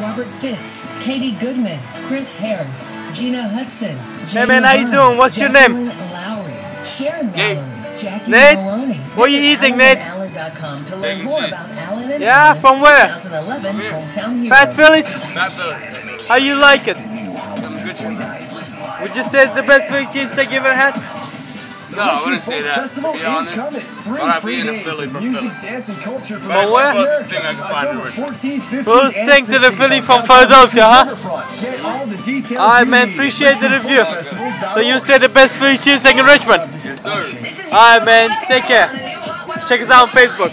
Robert Fitz, Katie Goodman, Chris Harris, Gina Hudson. Hey, man, how you doing? What's your name? Jacqueline Lowry, Sharon Nate. Lowry, Jackie Nate? Maloney. What are you eating, Nate? To learn more about Alan and Yeah, Alan's from where? 2011 hometown hero. Phat Philly's? Phat Philly. How you like it? I'm good. Would you say it's the best Philly cheesesteak you ever had? No, I wouldn't say that. Festival To be is honest, coming. Three I'll free to eat a days Philly of from music, Philly. dance, and culture from But it's the thing I can find in October Richmond. 14th, 15th, Closest and thing to the Philly from Philadelphia, huh? Get all the details Alright, you man, appreciate the review. So you dot say the best Philly cheesesteak in Richmond? Yes, sir. Alright, man, take care. Check us out on Facebook.